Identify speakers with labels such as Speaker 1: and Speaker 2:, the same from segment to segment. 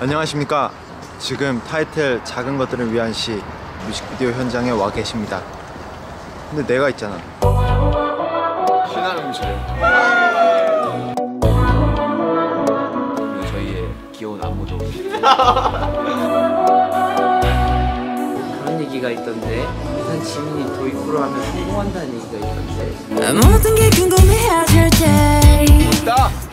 Speaker 1: 안녕하십니까. 지금 타이틀 작은 것들을 위한 시 뮤직비디오 현장에 와 계십니다. 근데 내가 있잖아.
Speaker 2: 신한 음식. 그리고 저희의 귀여운 안무도.
Speaker 3: 그런 얘기가 있던데 부산 지민이 도입부로 하면 성공한다는 얘기가 있던데
Speaker 4: 모든 게 궁금해질 때나아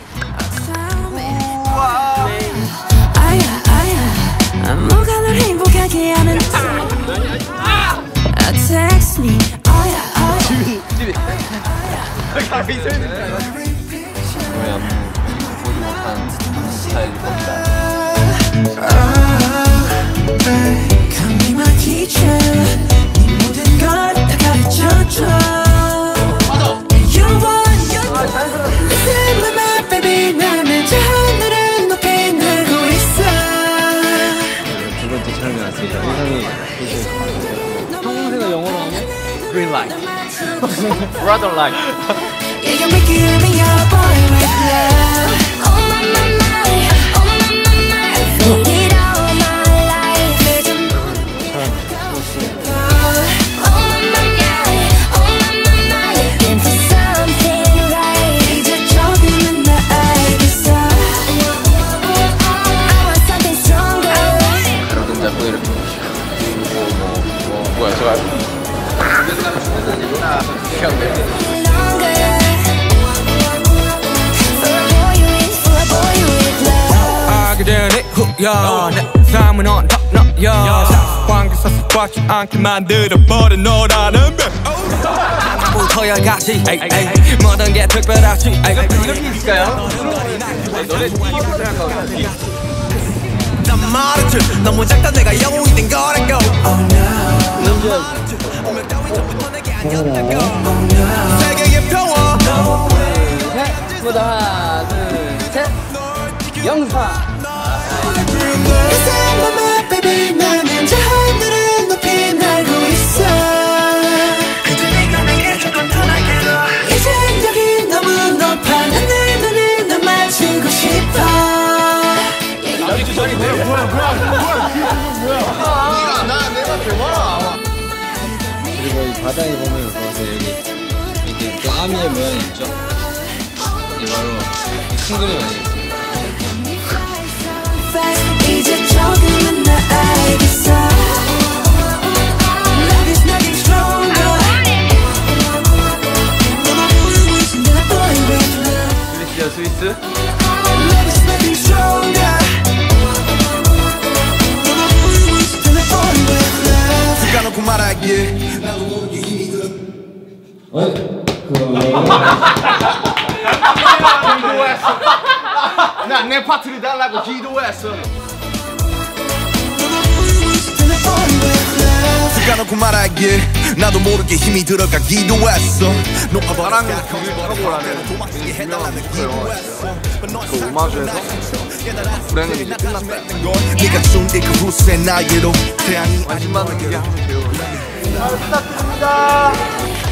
Speaker 4: 아야 뭐가 널 행복하게 하는 아, Text me. 아야 아야
Speaker 2: 저희 안무 보지
Speaker 3: 세상이 형세가 영어로 하면 Green light Brother light
Speaker 2: 게
Speaker 5: 되니 후야 내 삶은 언덕너야 사관계 사슬받지 않게 만들어버린 너라는 배 부터야 같이 에이, 에이, 모든 게 특별하지. 에이. 난 말했지 너무 작다 내가 영웅이 된 거라고. 운명 따윈 전부터 내게 아니었다고. 세계의 평화.
Speaker 3: 셋보다 하나 둘셋. 영사 그리고 이 바닥에 보면 보세요 여기 이렇게 그 아미의 모양이 있죠? 이 바로 큰 그림 아니겠습니까
Speaker 2: 난내 파트를 달라고 기도했어.
Speaker 4: a boy with love
Speaker 5: 까놓고 말하기에 나도 모르게 힘이 들어가 기도 했어. 녹아버린
Speaker 2: 경기 바라보라는
Speaker 5: 도망치게 해달라는 기도했어.
Speaker 2: 그 오마주에서? 불행은 이제 끝났다.
Speaker 5: 네가 준게 그 후세 나에게로 태양이
Speaker 2: 하면
Speaker 4: my life 그 전부 함께 하고 싶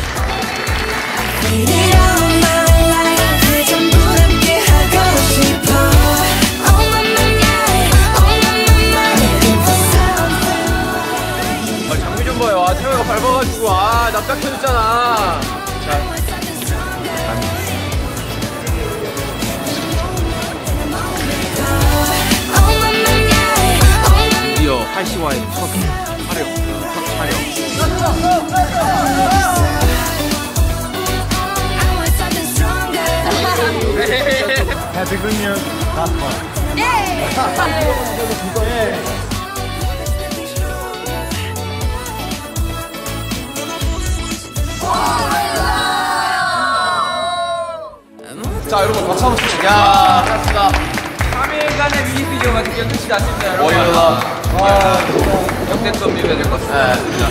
Speaker 2: 밟아가지고 아 납작해졌잖아.
Speaker 4: My my Oh my
Speaker 2: 드디어 한시와의 첫 촬영, 첫 촬영.
Speaker 1: Happy good news.
Speaker 2: 자, 여러분 박수 한번 치시죠. 야, 반갑습니다. 3일간의 뮤직비디오가 드디어 끝이 났습니다, 여러분. 어이러다. 역대급 뮤비가 될것 같습니다.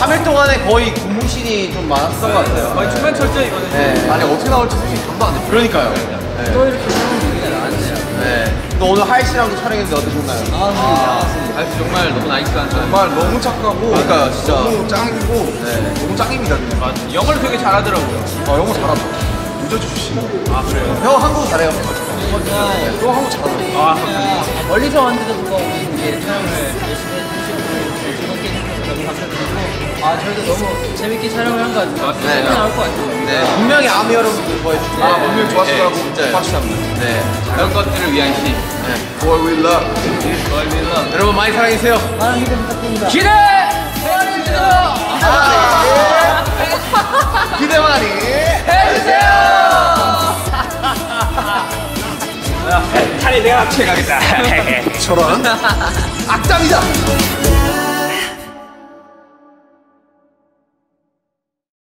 Speaker 2: 3일 동안에 거의 군무 신이 좀 많았던 것 같아요. 거의 중간 철저이거든요. 네. 아니, 어떻게 나올지 솔직히 감도 안 돼. 그러니까요. 또 이렇게. 네. 또 오늘 할시 씨랑도 촬영했는데 어떠셨나요? 아, 할시 씨 정말 너무 나이스한 정말 너무 착하고. 그러니까요, 진짜. 너무 짱이고. 네. 너무 짱입니다. 맞아. 영어를 되게 잘하더라고요. 아, 영어 잘하죠. 유저주 출신. 아, 그래요? 형 한국어 잘해요.
Speaker 6: 그냥 또 하고 잘하고. 그냥 멀리서 왔는데도 불구하고 이렇게 촬영을 열심히 해주시고 즐겁게 해주셔서 너무 감사드리고 아 저희도 너무 재밌게 촬영을 한 것 같아요.
Speaker 2: 네.
Speaker 6: 재밌게 나올 것 같아요.
Speaker 2: 네.
Speaker 4: 분명히 아미 여러분들 보여주세요.
Speaker 2: 아, 분명히 좋았어라고
Speaker 4: 진짜요.
Speaker 2: 박수합니다. 네. 작은 것들을 위한 시. 네.
Speaker 4: Boy we love.
Speaker 2: Boy we love. 여러분 많이 사랑해주세요.
Speaker 6: 많은 기대 부탁드립니다.
Speaker 2: 기대! 해주세요! 기대 많이 해주세요!
Speaker 7: 탈이 내가 최강이다
Speaker 4: 저런
Speaker 2: 악담이다!